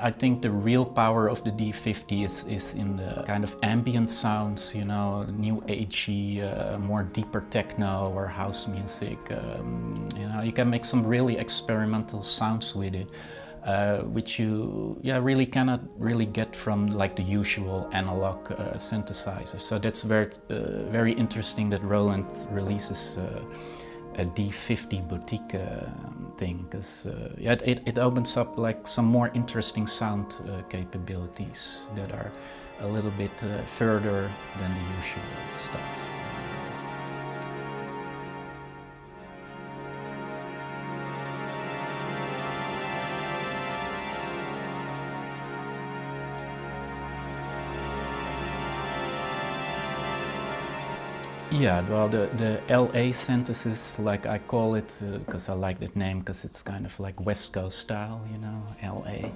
I think the real power of the D50 is, is in the kind of ambient sounds, you know, new agey, uh, more deeper techno or house music. Um, you know, you can make some really experimental sounds with it. Uh, which you yeah really cannot really get from like the usual analog uh, synthesizer. So that's very uh, very interesting that Roland releases uh, a D50 boutique uh, thing because uh, yeah, it, it opens up like some more interesting sound capabilities that are a little bit further than the usual stuff. Yeah, well, the, the LA synthesis, like I call it, because uh, I like that name, because it's kind of like West Coast style, you know, LA.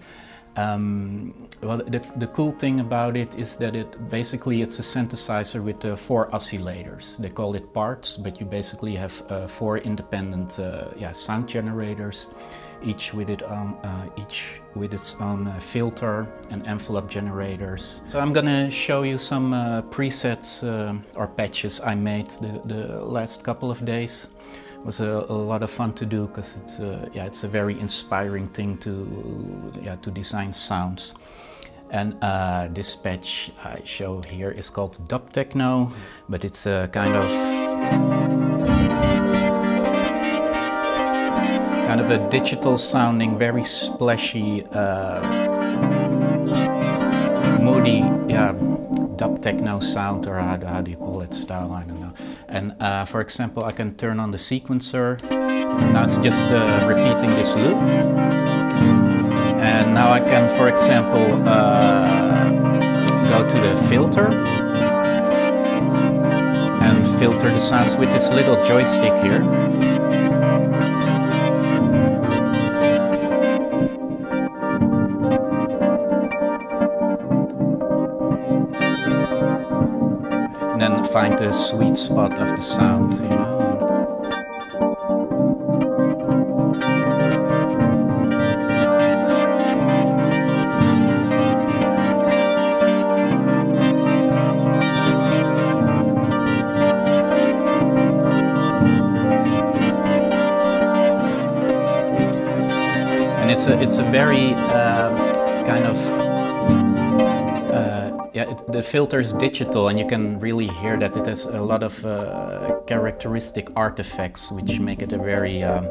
Um, well, the, the cool thing about it is that it basically it's a synthesizer with uh, four oscillators. They call it parts, but you basically have uh, four independent uh, yeah, sound generators each with, it own, uh, each with its own uh, filter and envelope generators. So I'm gonna show you some uh, presets uh, or patches I made the, the last couple of days. It was a, a lot of fun to do because it's a, yeah it's a very inspiring thing to yeah to design sounds. And uh, this patch I show here is called Dub Techno, but it's a kind of kind of a digital sounding, very splashy, uh, moody, yeah, dub techno sound, or how, how, do you call it, style, I don't know. And uh, for example, I can turn on the sequencer. Now it's just uh, repeating this loop. And now I can, for example, uh, go to the filter and filter the sounds with this little joystick here. Find the sweet spot of the sound, you know. And it's a, it's a very uh, kind of yeah, it, the filter is digital and you can really hear that it has a lot of uh, characteristic artifacts which make it a very, um,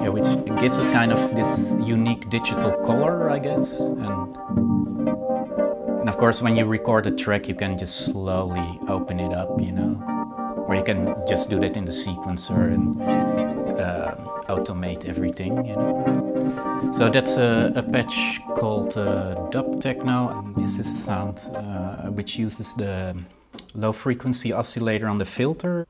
yeah, which gives it kind of this unique digital color, I guess. And, and of course, when you record a track, you can just slowly open it up, you know, or you can just do that in the sequencer and uh, automate everything, you know. So that's a, a patch called uh, Dub Techno, and this is a sound uh, which uses the low frequency oscillator on the filter.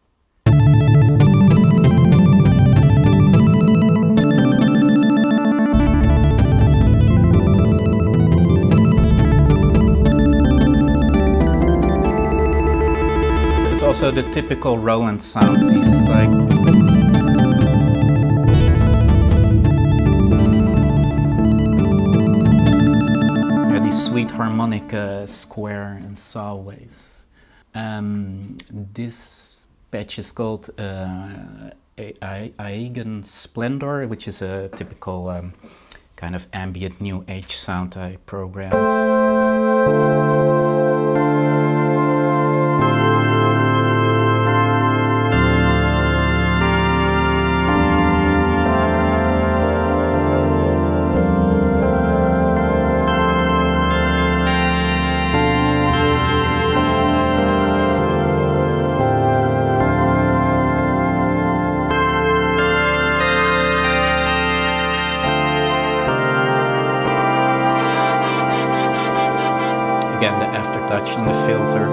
It's also the typical Roland sound. These like sweet harmonic uh, square and saw waves. Um, this patch is called uh, Aegean Splendor, which is a typical um, kind of ambient new age sound I programmed. Again the aftertouch and the filter.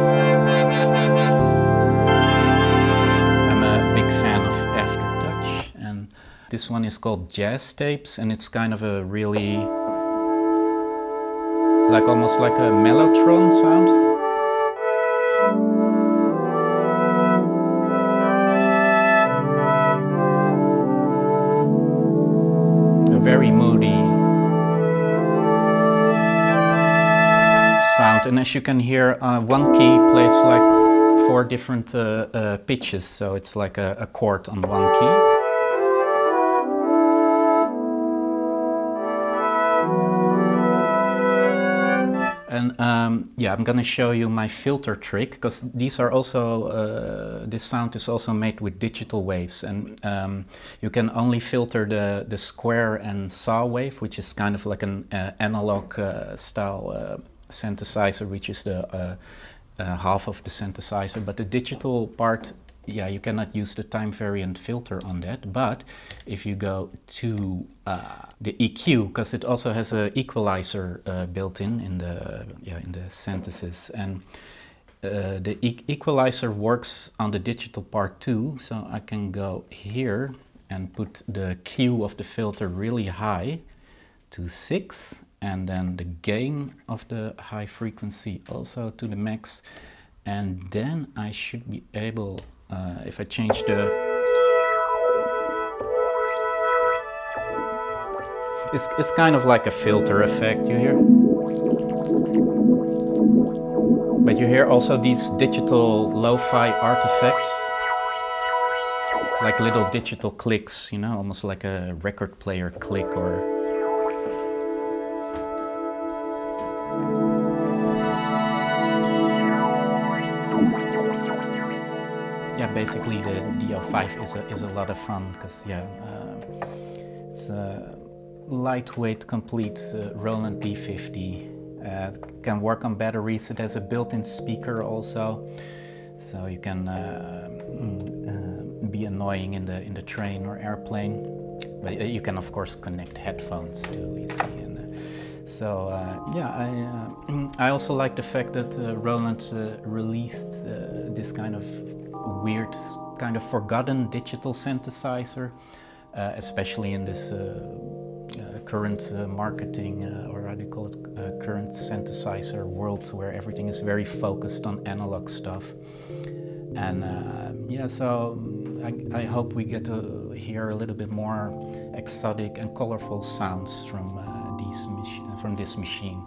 I'm a big fan of aftertouch and this one is called Jazz Tapes and it's kind of a really like almost like a mellotron sound. A very moody sound. And as you can hear, uh, one key plays like four different uh, uh, pitches, so it's like a, a chord on one key. And um, yeah, I'm gonna show you my filter trick because these are also, uh, this sound is also made with digital waves and um, you can only filter the, the square and saw wave, which is kind of like an uh, analog uh, style uh, synthesizer, is the uh, uh, half of the synthesizer, but the digital part yeah, you cannot use the time variant filter on that. But if you go to uh, the EQ, because it also has an equalizer uh, built in in the yeah in the synthesis, and uh, the e equalizer works on the digital part too. So I can go here and put the Q of the filter really high to six, and then the gain of the high frequency also to the max. And then I should be able uh, if I change the it's, it's kind of like a filter effect you hear but you hear also these digital lo-fi artifacts like little digital clicks you know almost like a record player click or basically the D-05 is a, is a lot of fun because yeah, uh, it's a lightweight, complete uh, Roland D50. Uh, can work on batteries. It has a built-in speaker also, so you can uh, mm, uh, be annoying in the in the train or airplane. But uh, you can of course connect headphones too. You see, and so uh, yeah, I, uh, I also like the fact that uh, Roland released this kind of weird, kind of forgotten digital synthesizer, uh, especially in this uh, uh, current marketing, or how do you call it, current synthesizer world where everything is very focused on analog stuff. And yeah, so um, I, I, hope we get to hear a little bit more exotic and colorful sounds from, these from this machine.